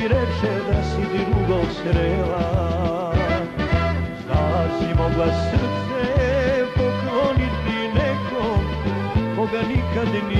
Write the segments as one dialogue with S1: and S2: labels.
S1: i reče da si drugog srela. Da si mogla srce pokloniti nekom koga nikad nije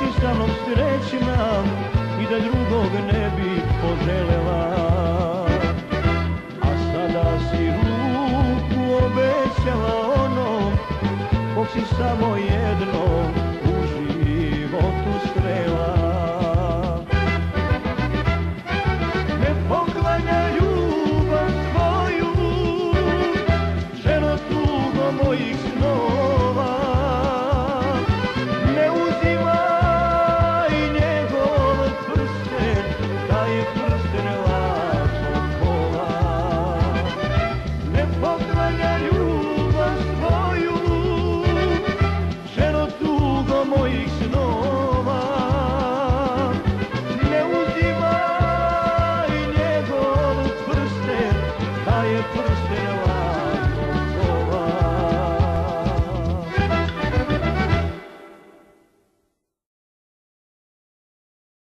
S1: siskalom srećna i da drugog ne bi poželela. A sada si ruku obećala ono, kog si samo jednom